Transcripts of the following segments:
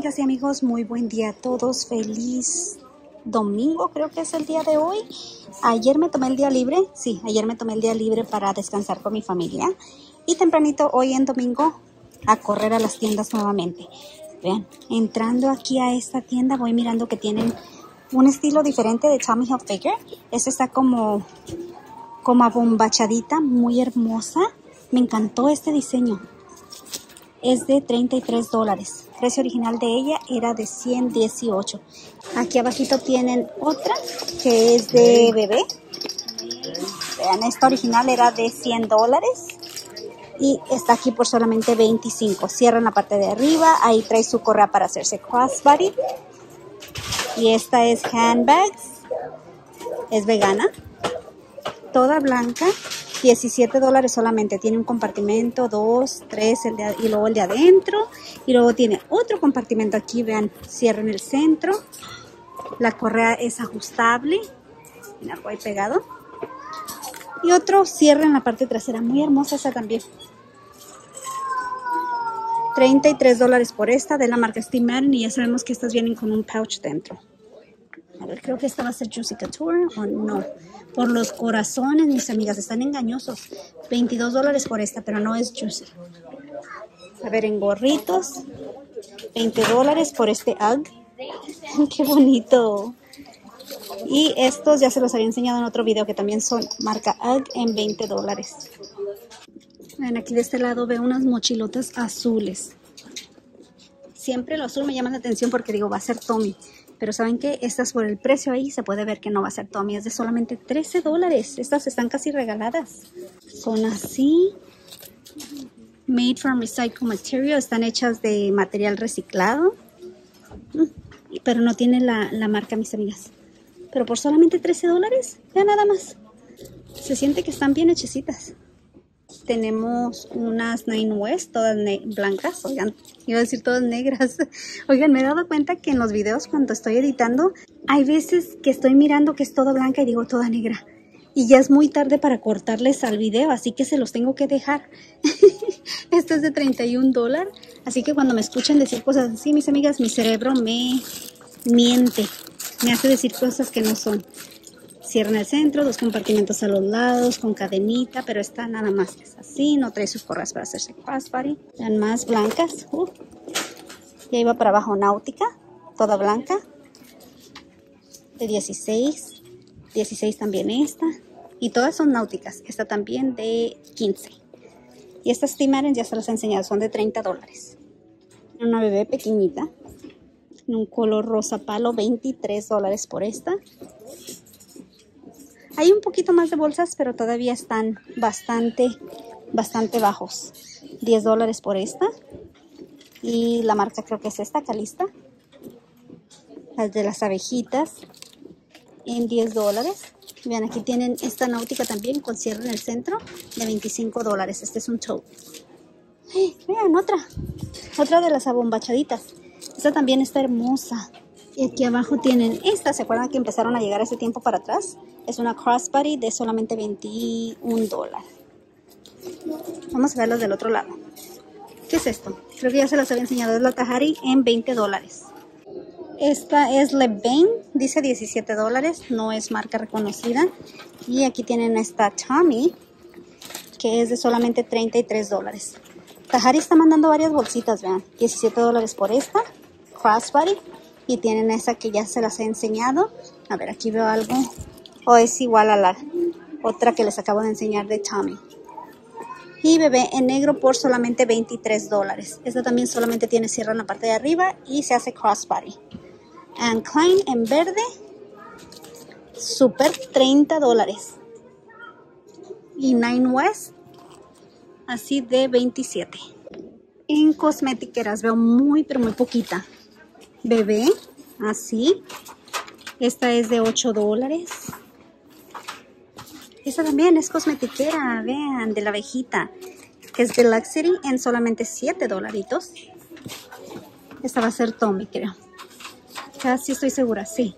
amigas y amigos, muy buen día a todos. Feliz domingo, creo que es el día de hoy. Ayer me tomé el día libre, sí, ayer me tomé el día libre para descansar con mi familia. Y tempranito hoy en domingo a correr a las tiendas nuevamente. Vean, entrando aquí a esta tienda voy mirando que tienen un estilo diferente de Tommy Hilfiger. Esta está como, como abombachadita, muy hermosa. Me encantó este diseño es de 33 dólares. precio original de ella era de 118. Aquí abajito tienen otra que es de bebé. Vean, esta original era de 100 dólares. Y está aquí por solamente 25. Cierran la parte de arriba. Ahí trae su correa para hacerse crossbody. Y esta es handbags. Es vegana. Toda blanca 17 dólares solamente. Tiene un compartimento, dos, tres, el de, y luego el de adentro. Y luego tiene otro compartimento aquí, vean, cierra en el centro. La correa es ajustable. Algo ahí pegado. Y otro cierra en la parte trasera. Muy hermosa esa también. 33 dólares por esta de la marca Steam y ya sabemos que estas vienen con un pouch dentro. A ver, creo que esta va a ser Juicy Couture o no. Por los corazones, mis amigas, están engañosos. 22 dólares por esta, pero no es Juicy. A ver, en gorritos, 20 dólares por este UGG. ¡Qué bonito! Y estos ya se los había enseñado en otro video que también son marca UGG en 20 dólares. Ven, aquí de este lado veo unas mochilotas azules. Siempre lo azul me llama la atención porque digo, va a ser Tommy. Pero saben que estas por el precio ahí se puede ver que no va a ser Tommy. Es de solamente 13 dólares. Estas están casi regaladas. Son así. Made from recycled material. Están hechas de material reciclado. Mm, pero no tiene la, la marca, mis amigas. Pero por solamente 13 dólares. Vean nada más. Se siente que están bien hechecitas tenemos unas Nine West, todas blancas, oigan, iba a decir todas negras. Oigan, me he dado cuenta que en los videos cuando estoy editando, hay veces que estoy mirando que es toda blanca y digo toda negra. Y ya es muy tarde para cortarles al video, así que se los tengo que dejar. Esto es de 31 dólares, así que cuando me escuchan decir cosas así, mis amigas, mi cerebro me miente, me hace decir cosas que no son. Cierra en el centro, dos compartimentos a los lados con cadenita, pero esta nada más es así, no trae sus corras para hacerse crossbody. Vean más blancas. Uh. Y ahí va para abajo náutica, toda blanca. De 16. 16 también esta. Y todas son náuticas. Esta también de 15. Y estas Timarens ya se las he enseñado, son de 30 dólares. Una bebé pequeñita. En un color rosa palo, 23 dólares por esta. Hay un poquito más de bolsas, pero todavía están bastante, bastante bajos. 10 dólares por esta. Y la marca creo que es esta, Calista. Las de las abejitas en 10 dólares. Vean, aquí tienen esta náutica también con cierre en el centro de 25 dólares. Este es un tote. vean, otra. Otra de las abombachaditas. Esta también está hermosa. Y aquí abajo tienen esta. ¿Se acuerdan que empezaron a llegar ese tiempo para atrás? Es una crossbody de solamente 21 dólares. Vamos a verlos del otro lado. ¿Qué es esto? Creo que ya se los había enseñado. Es la Tahari en 20 dólares. Esta es Levain, dice 17 dólares, no es marca reconocida. Y aquí tienen esta Tommy, que es de solamente 33 dólares. Tahari está mandando varias bolsitas, vean. 17 dólares por esta, crossbody. Y tienen esa que ya se las he enseñado. A ver, aquí veo algo o es igual a la otra que les acabo de enseñar de Tommy. Y bebé en negro por solamente 23 dólares. Esta también solamente tiene cierre en la parte de arriba y se hace crossbody. And Klein en verde, super 30 dólares. Y Nine West, así de 27. En cosmetiqueras veo muy, pero muy poquita. Bebé, así. Esta es de 8 dólares. Esta también es cosmetiquera, vean, de la abejita. que es de Luxury, en solamente 7 dolaritos. Esta va a ser Tommy, creo. Casi estoy segura, sí.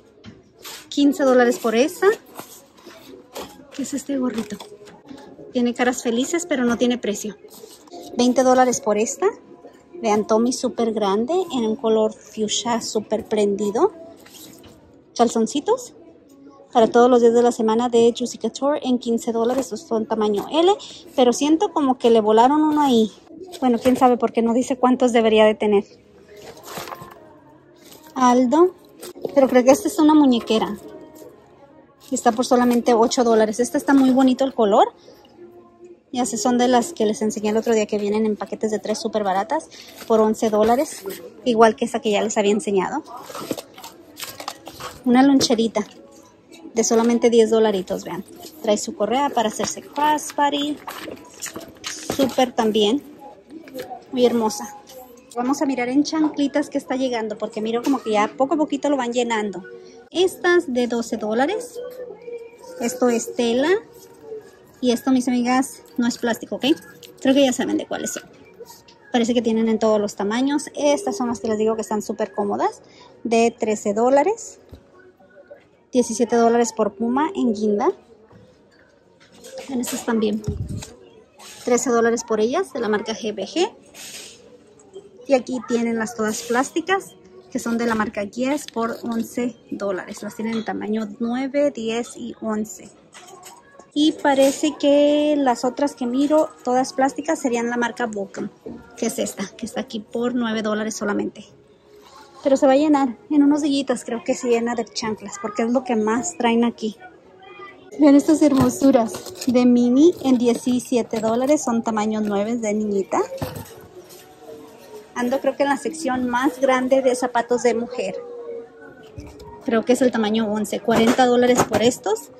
15 dólares por esa. ¿Qué es este gorrito? Tiene caras felices, pero no tiene precio. 20 dólares por esta. Vean, Tommy súper grande en un color fuchsia súper prendido. Calzoncitos para todos los días de la semana de Juicy Couture en 15 dólares. son tamaño L, pero siento como que le volaron uno ahí. Bueno, quién sabe porque no dice cuántos debería de tener. Aldo, pero creo que esta es una muñequera. Está por solamente 8 dólares. Esta está muy bonito el color. Ya sé, son de las que les enseñé el otro día que vienen en paquetes de 3 súper baratas por 11 dólares. Igual que esa que ya les había enseñado. Una loncherita de solamente 10 dolaritos, vean. Trae su correa para hacerse crossbody. Súper también. Muy hermosa. Vamos a mirar en chanclitas que está llegando porque miro como que ya poco a poquito lo van llenando. Estas de 12 dólares. Esto es tela. Y esto, mis amigas, no es plástico, ¿ok? Creo que ya saben de cuáles son. Parece que tienen en todos los tamaños. Estas son las que les digo que están súper cómodas. De 13 dólares. 17 dólares por Puma en guinda. Estas también. 13 dólares por ellas de la marca GBG. Y aquí tienen las todas plásticas que son de la marca Guess por 11 dólares. Las tienen en tamaño 9, 10 y 11. Y parece que las otras que miro, todas plásticas, serían la marca Vulcan, que es esta, que está aquí por 9 dólares solamente. Pero se va a llenar, en unos días creo que se llena de chanclas, porque es lo que más traen aquí. Vean estas hermosuras de mini en 17 dólares, son tamaño 9 de niñita. Ando creo que en la sección más grande de zapatos de mujer. Creo que es el tamaño 11. 40 dólares por estos.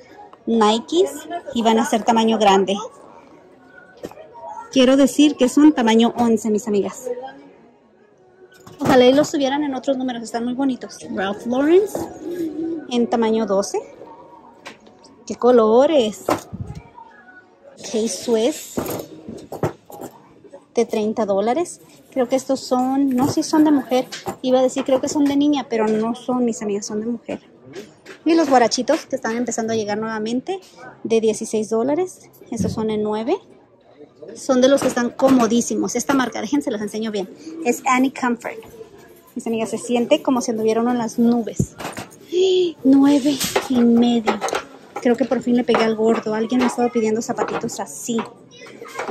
Nikes y van a ser tamaño grande. Quiero decir que son tamaño 11, mis amigas. Ojalá y los tuvieran en otros números. Están muy bonitos. Ralph Lawrence en tamaño 12. ¿Qué colores? K-Swiss de 30 dólares. Creo que estos son, no sé si son de mujer, iba a decir creo que son de niña, pero no son mis amigas, son de mujer. Y los guarachitos que están empezando a llegar nuevamente de 16 dólares, estos son en 9. Son de los que están comodísimos. Esta marca, déjense los enseño bien, es Annie Comfort. Mis amigas, se siente como si anduvieran en las nubes. 9 y medio. Creo que por fin le pegué al gordo. Alguien me ha estado pidiendo zapatitos así.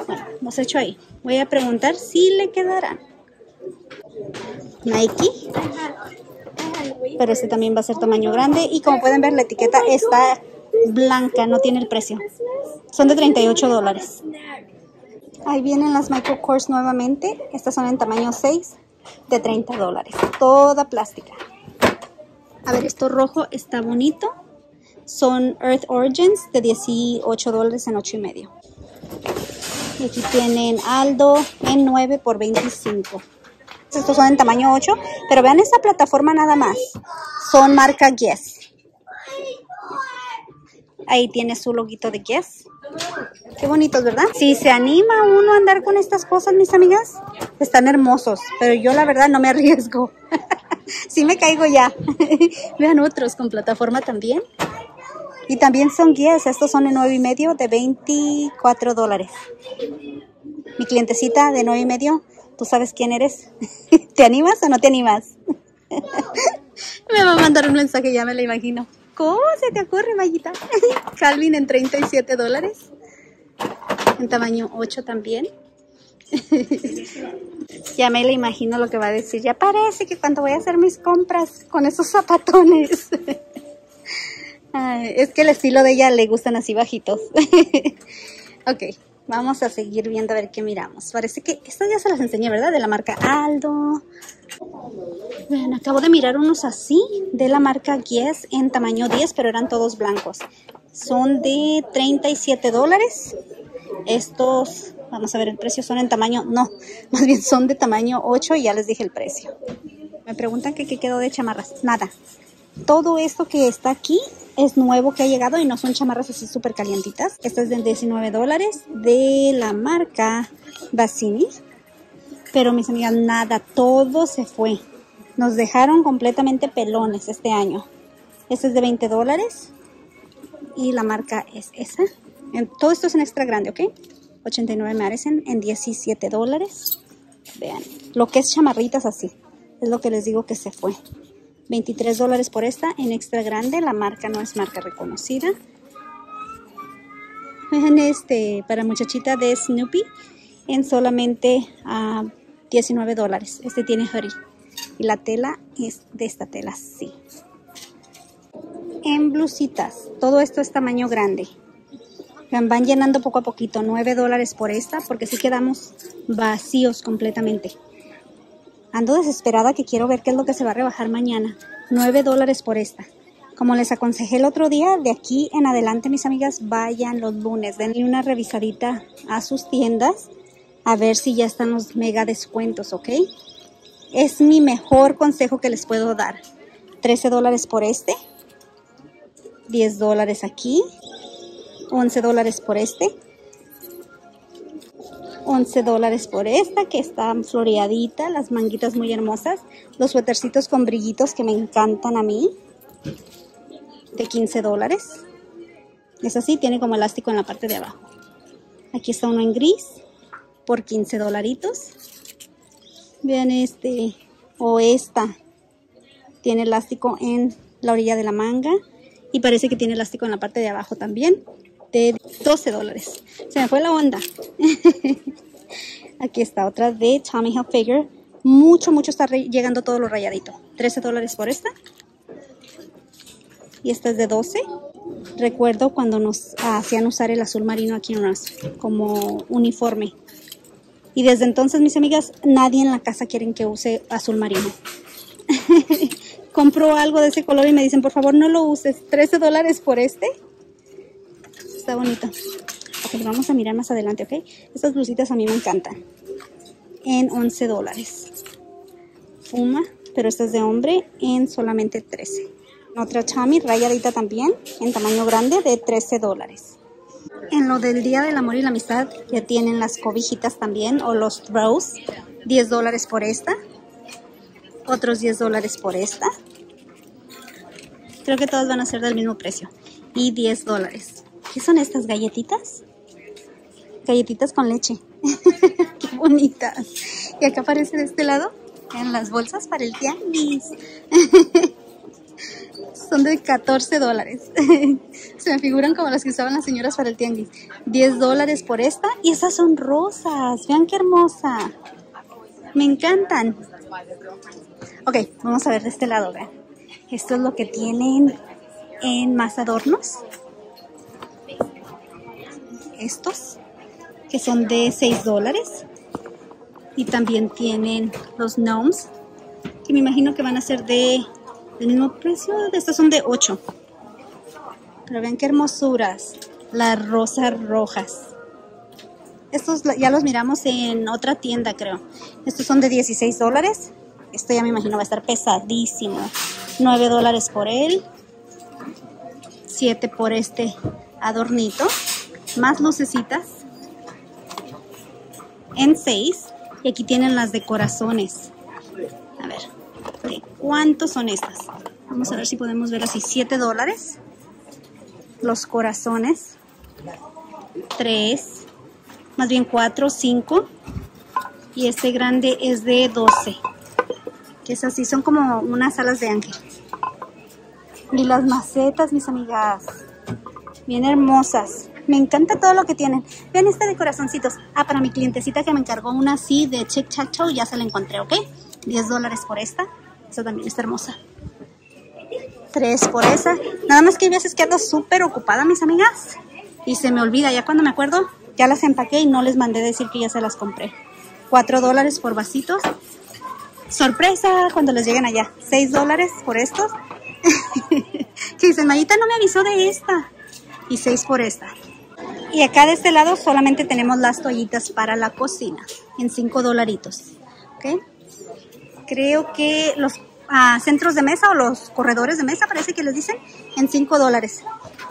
Bueno, los he hecho ahí. Voy a preguntar si le quedarán. Nike. Pero este también va a ser tamaño grande. Y como pueden ver, la etiqueta está blanca, no tiene el precio. Son de 38 dólares. Ahí vienen las Micro Cores nuevamente. Estas son en tamaño 6 de 30 dólares. Toda plástica. A ver, esto rojo está bonito. Son Earth Origins de 18 dólares en 8 y medio. Y aquí tienen Aldo en 9 por 25. Estos son en tamaño 8, pero vean esta plataforma nada más. Son marca Guess. Ahí tiene su loguito de Guess. Qué bonitos, ¿verdad? Si se anima uno a andar con estas cosas, mis amigas, están hermosos. Pero yo la verdad no me arriesgo. sí me caigo ya. Vean otros con plataforma también. Y también son guías, estos son de 9 y medio de 24 dólares. Mi clientecita de 9 y medio, ¿tú sabes quién eres? ¿Te animas o no te animas? me va a mandar un mensaje, ya me lo imagino. ¿Cómo se te ocurre, Mayita? Calvin en 37 dólares. En tamaño 8 también. ya me lo imagino lo que va a decir. Ya parece que cuando voy a hacer mis compras con esos zapatones. es que el estilo de ella le gustan así bajitos. ok, vamos a seguir viendo a ver qué miramos. Parece que estas ya se las enseñé, ¿verdad? De la marca Aldo. Vean, acabo de mirar unos así de la marca Guess en tamaño 10, pero eran todos blancos. Son de 37 dólares. Estos, vamos a ver el precio, son en tamaño, no, más bien son de tamaño 8 y ya les dije el precio. Me preguntan que qué quedó de chamarras. Nada. Todo esto que está aquí es nuevo que ha llegado y no son chamarras así súper calientitas. Esta es de 19 dólares de la marca Bassini. Pero mis amigas, nada, todo se fue. Nos dejaron completamente pelones este año. Este es de 20 dólares y la marca es esa. todo esto es en extra grande, ¿ok? 89 merecen en 17 dólares. Vean, lo que es chamarritas así. Es lo que les digo que se fue. 23 dólares por esta en extra grande. La marca no es marca reconocida. Este para muchachita de Snoopy en solamente a 19 dólares. Este tiene hoodie. Y la tela es de esta tela, sí. En blusitas. Todo esto es tamaño grande. Van llenando poco a poquito. 9 dólares por esta porque si quedamos vacíos completamente. Ando desesperada que quiero ver qué es lo que se va a rebajar mañana. 9 dólares por esta. Como les aconsejé el otro día, de aquí en adelante, mis amigas, vayan los lunes, denle una revisadita a sus tiendas a ver si ya están los mega descuentos, ¿ok? Es mi mejor consejo que les puedo dar. 13 dólares por este, 10 dólares aquí, 11 dólares por este, 11 dólares por esta que está floreadita, las manguitas muy hermosas, los suétercitos con brillitos que me encantan a mí, de 15 dólares. Es así, tiene como elástico en la parte de abajo. Aquí está uno en gris por 15 dolaritos. Vean este o esta. Tiene elástico en la orilla de la manga y parece que tiene elástico en la parte de abajo también de 12 dólares. Se me fue la onda. Aquí está otra de Tommy Hilfiger. Mucho, mucho está llegando todo lo rayadito. 13 dólares por esta. Y esta es de 12. Recuerdo cuando nos hacían usar el azul marino aquí en Ross como uniforme. Y desde entonces, mis amigas, nadie en la casa quieren que use azul marino. Compro algo de ese color y me dicen, por favor, no lo uses. 13 dólares por este está bonito. Ok, vamos a mirar más adelante, ¿ok? Estas blusitas a mí me encantan. En 11 dólares. Fuma, pero esta es de hombre en solamente 13. Otra chami rayadita también, en tamaño grande, de 13 dólares. En lo del Día del Amor y la Amistad ya tienen las cobijitas también, o los throws, 10 dólares por esta. Otros 10 dólares por esta. Creo que todas van a ser del mismo precio. Y 10 dólares. ¿Qué son estas galletitas? Galletitas con leche. Qué bonitas. Y acá aparece de este lado, en las bolsas para el tianguis. son de 14 dólares. Se me figuran como las que usaban las señoras para el tianguis. 10 dólares por esta. Y esas son rosas. Vean qué hermosa. Me encantan. Ok, vamos a ver de este lado, vean. Esto es lo que tienen en más adornos estos, que son de 6 dólares. Y también tienen los gnomes, que me imagino que van a ser de del mismo precio. Estos son de 8. Pero vean qué hermosuras. Las rosas rojas. Estos ya los miramos en otra tienda, creo. Estos son de 16 dólares. Esto ya me imagino va a estar pesadísimo. 9 dólares por él. 7 por este adornito más lucecitas en 6 y aquí tienen las de corazones a ver ¿de cuántos son estas? vamos a ver si podemos ver así 7 dólares. Los corazones 3 más bien 4, 5 y este grande es de 12 que es así, son como unas alas de ángel. Y las macetas mis amigas. Bien hermosas me encanta todo lo que tienen. Vean esta de corazoncitos. Ah, para mi clientecita que me encargó una así de Chick Chat Show, ya se la encontré, ¿ok? 10 dólares por esta. Esta también está hermosa. 3 por esa. Nada más que hay veces que ando súper ocupada, mis amigas. Y se me olvida, ya cuando me acuerdo, ya las empaqué y no les mandé decir que ya se las compré. 4 dólares por vasitos. Sorpresa cuando les lleguen allá. 6 dólares por estos. que dicen, Mayita no me avisó de esta. Y 6 por esta. Y acá de este lado solamente tenemos las toallitas para la cocina en 5 dolaritos. Creo que los ah, centros de mesa o los corredores de mesa, parece que les dicen, en 5 dólares.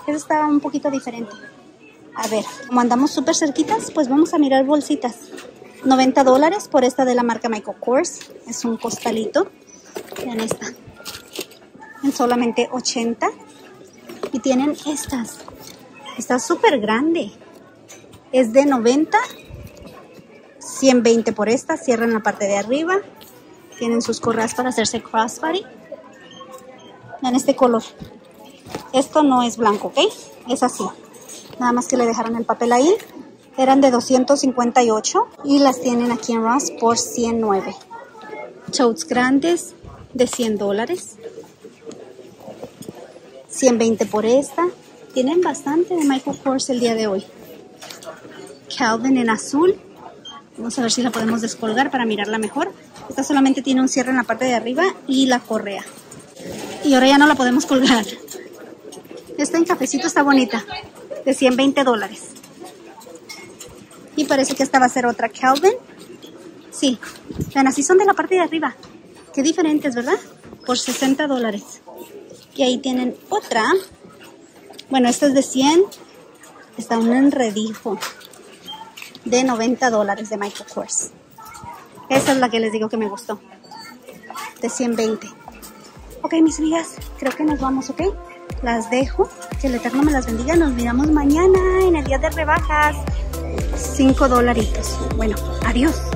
Eso está un poquito diferente. A ver, como andamos súper cerquitas, pues vamos a mirar bolsitas. 90 dólares por esta de la marca Michael Kors. Es un costalito. Vean esta. En solamente 80. Y tienen estas. Está súper grande. Es de 90. 120 por esta. Cierran la parte de arriba. Tienen sus correas para hacerse crossbody. Vean este color. Esto no es blanco, ¿ok? Es así. Nada más que le dejaron el papel ahí. Eran de 258 y las tienen aquí en Ross por 109. Totes grandes de 100 dólares. 120 por esta. Tienen bastante de Michael Kors el día de hoy. Calvin en azul. Vamos a ver si la podemos descolgar para mirarla mejor. Esta solamente tiene un cierre en la parte de arriba y la correa. Y ahora ya no la podemos colgar. Esta en cafecito está bonita. De 120 dólares. Y parece que esta va a ser otra Calvin. Sí. Vean, así son de la parte de arriba. Qué diferentes, ¿verdad? Por 60 dólares. Y ahí tienen otra. Bueno, esta es de 100. Está un enredijo de 90 dólares de Michael Kors. Esa es la que les digo que me gustó. De 120. Ok, mis amigas, creo que nos vamos, ¿ok? Las dejo. Que el Eterno me las bendiga. Nos miramos mañana en el día de rebajas. 5 dolaritos. Bueno, adiós.